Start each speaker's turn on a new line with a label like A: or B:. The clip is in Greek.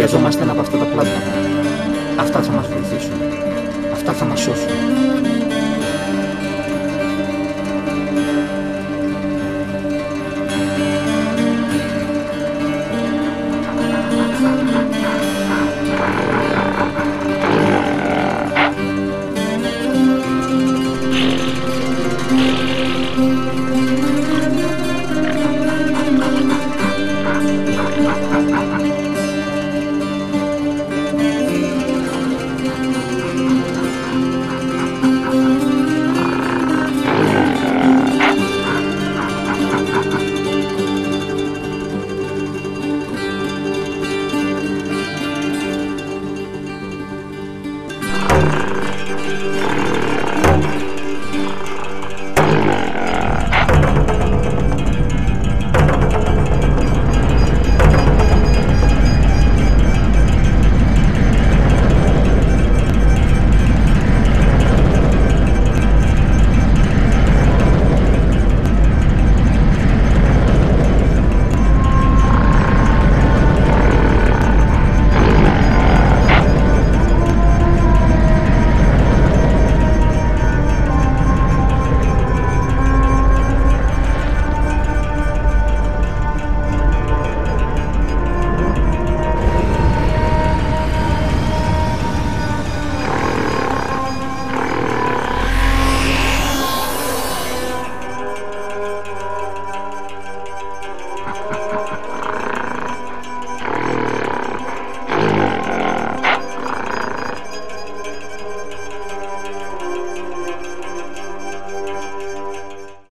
A: Χρειαζόμαστε ένα από αυτά τα πλάσματα. Αυτά θα μας βοηθήσουν. Αυτά θα μας σώσουν.